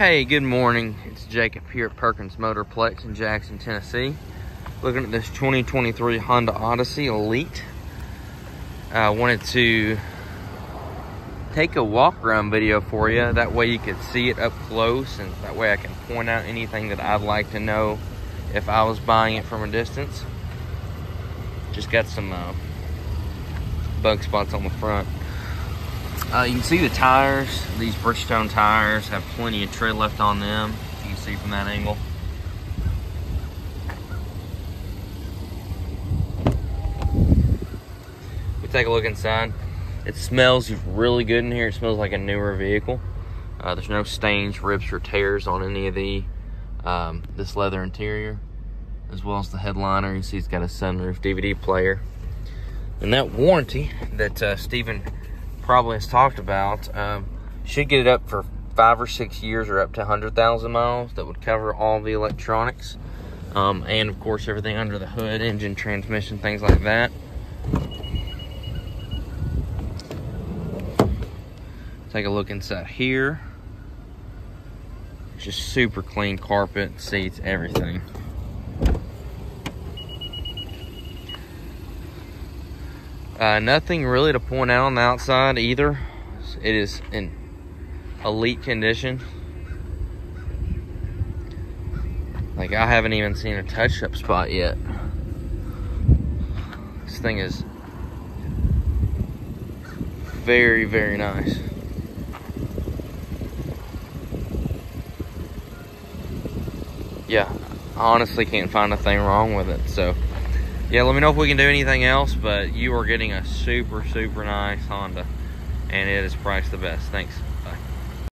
Hey, good morning. It's Jacob here at Perkins Motorplex in Jackson, Tennessee. Looking at this 2023 Honda Odyssey Elite. I uh, wanted to take a walk around video for you. That way you could see it up close and that way I can point out anything that I'd like to know if I was buying it from a distance. Just got some uh, bug spots on the front. Uh, you can see the tires. These Bridgestone tires have plenty of tread left on them. You can see from that angle. We take a look inside. It smells really good in here. It smells like a newer vehicle. Uh, there's no stains, rips, or tears on any of the um, this leather interior, as well as the headliner. You see it's got a sunroof DVD player. And that warranty that uh, Stephen probably has talked about, um, should get it up for five or six years or up to 100,000 miles. That would cover all the electronics. Um, and of course everything under the hood, engine, transmission, things like that. Take a look inside here. Just super clean carpet, seats, everything. Uh, nothing really to point out on the outside either. It is in elite condition. Like I haven't even seen a touch-up spot yet. This thing is very, very nice. Yeah, I honestly can't find a thing wrong with it, so yeah, let me know if we can do anything else, but you are getting a super, super nice Honda, and it is priced the best. Thanks.